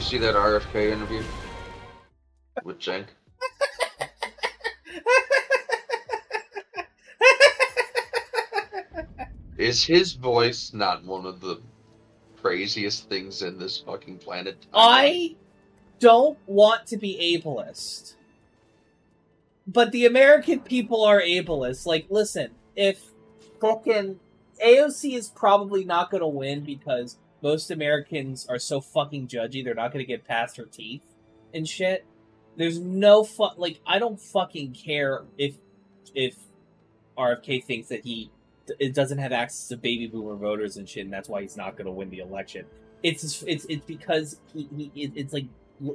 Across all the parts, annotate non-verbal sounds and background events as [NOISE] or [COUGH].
you see that RFK interview with Cenk? Is his voice not one of the craziest things in this fucking planet? I don't want to be ableist. But the American people are ableist. Like, listen, if fucking AOC is probably not going to win because most Americans are so fucking judgy, they're not going to get past her teeth and shit. There's no fuck like I don't fucking care if if RFK thinks that he it doesn't have access to baby boomer voters and shit, and that's why he's not going to win the election. It's it's it's because he, he it's like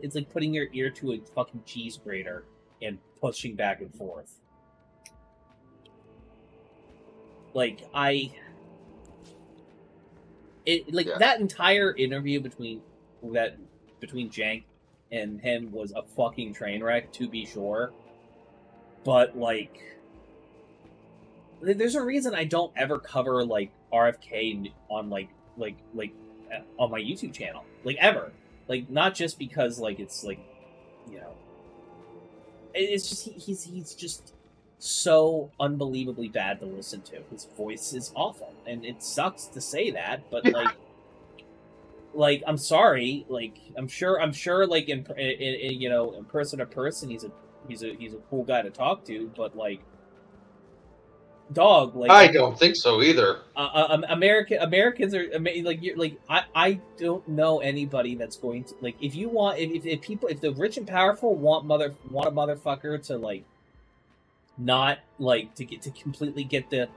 it's like putting your ear to a fucking cheese grater and pushing back and forth. Like I, it like Yeah. that entire interview between that between Cenk and him was a fucking train wreck to be sure, but like. There's a reason I don't ever cover like RFK on like like like uh, on my YouTube channel like ever like not just because like it's like you know it's just he, he's he's just so unbelievably bad to listen to his voice is awful and it sucks to say that but like like i'm sorry like i'm sure i'm sure like in, in, in you know in person to person he's a he's a he's a cool guy to talk to but like dog like I don't think so either. uh, um, American Americans are like you're like I I don't know anybody that's going to like if you want if, if, if people if the rich and powerful want mother want a motherfucker to like not like to get to completely get the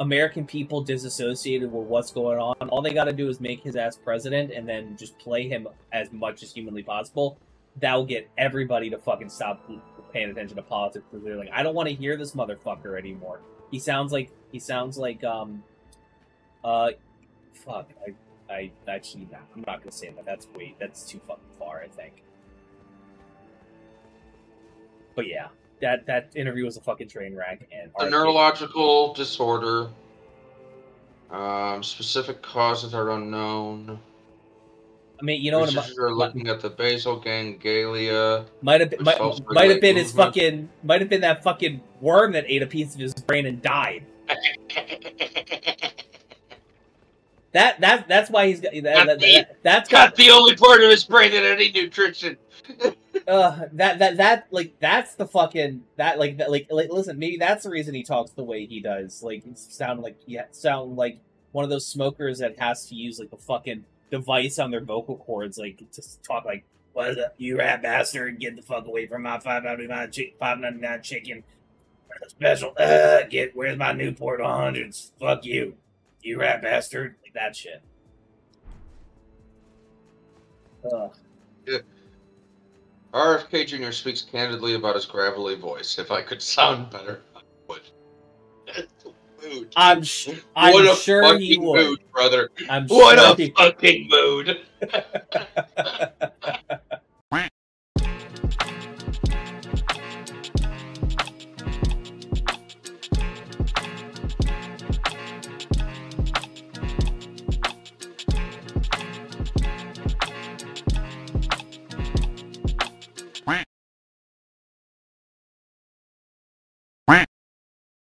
American people disassociated with what's going on. All they got to do is make his ass president and then just play him as much as humanly possible. That will get everybody to fucking stop paying attention to politics because they're like, I don't want to hear this motherfucker anymore. He sounds like he sounds like um uh fuck I I actually not, I'm not gonna say that. That's way that's too fucking far, I think. But yeah, that that interview was a fucking train wreck and A neurological disorder. Um, specific causes are unknown. I mean, you know what? Researchers are looking at the basal ganglia. Might have been, might, might have been his fucking might have been that fucking worm that ate a piece of his brain and died. [LAUGHS] That that that's why he's got that, that, that, that's Got got the only part of his brain that had any nutrition. [LAUGHS] uh that that that like that's the fucking that like that like like listen maybe that's the reason he talks the way he does. Like sound like yeah sound like one of those smokers that has to use like a fucking device on their vocal cords like to talk like what up you rat bastard? Get the fuck away from my 599 chick 599 chicken. Special uh get where's my Newport 100s fuck you you rat bastard. Like that shit. Ugh. RFK Jr. speaks candidly about his gravelly voice. If I could sound better, I would. Mood. I'm sh- I'm what a sure fucking mood, brother. I'm What sure a he- fucking mood. [LAUGHS]